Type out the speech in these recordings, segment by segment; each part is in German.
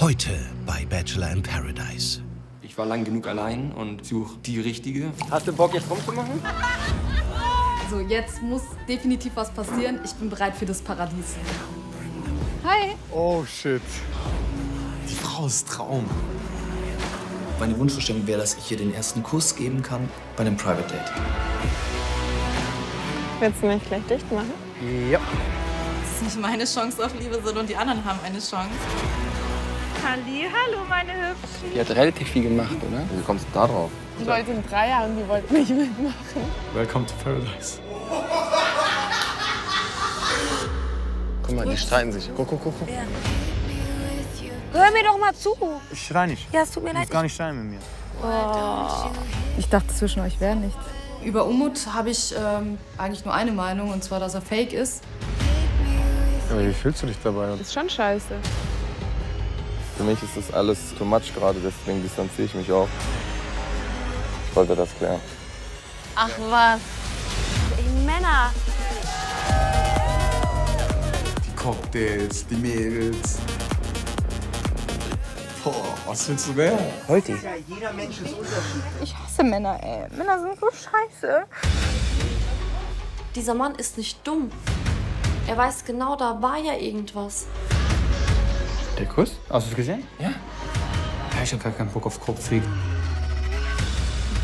Heute bei Bachelor in Paradise. Ich war lang genug allein und suche die richtige. Hast du Bock, jetzt rumzumachen? So, jetzt muss definitiv was passieren. Ich bin bereit für das Paradies. Hi. Oh shit. Die Frau ist Traum. Meine Wunschvorstellung wäre, dass ich ihr den ersten Kuss geben kann bei einem Private Date. Willst du mich gleich dicht machen? Ja. Das ist nicht meine Chance auf Liebe, sondern die anderen haben eine Chance. Halli, hallo meine Hübschen. Die hat relativ viel gemacht, oder? Wie kommst du da drauf? Ich wollte in drei Jahren, die wollten nicht mitmachen. Welcome to Paradise. Guck mal, die streiten sich. Guck, guck, guck. guck. Hör mir doch mal zu. Ich schrei nicht. Ja, es tut mir Du leid. musst gar nicht schreien mit mir. Ich dachte, zwischen euch wäre nichts. Über Umut habe ich ähm, eigentlich nur eine Meinung, und zwar, dass er fake ist. Aber wie fühlst du dich dabei? Das ist schon scheiße. Für mich ist das alles too much gerade, deswegen distanziere ich mich auch. Ich wollte das klären. Ach was. Ey, Männer. Die Cocktails, die Mädels. Boah, was willst du mehr? Heute. Ich hasse Männer, ey. Männer sind so scheiße. Dieser Mann ist nicht dumm. Er weiß genau, da war ja irgendwas. Kuss? Hast du es gesehen? Ja. Ja, ich hab gar keinen Bock auf Kopfweg.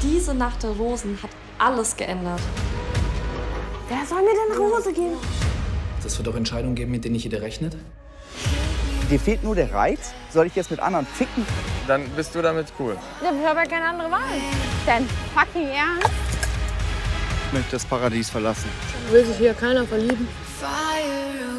Diese Nacht der Rosen hat alles geändert. Wer soll mir denn nach Hause gehen? Das wird auch Entscheidungen geben, mit denen nicht jeder rechnet. Dir fehlt nur der Reiz. Soll ich jetzt mit anderen ficken? Dann bist du damit cool. Ja, ich habe ja keine andere Wahl. Denn fucking ernst? Ich möchte das Paradies verlassen. Will sich hier keiner verlieben? Fire